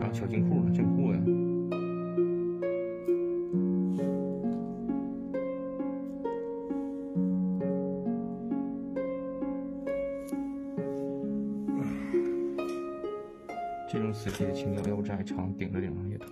刚小金库呢，进库呀。这种死皮的青椒，要不摘长，顶着顶上也疼。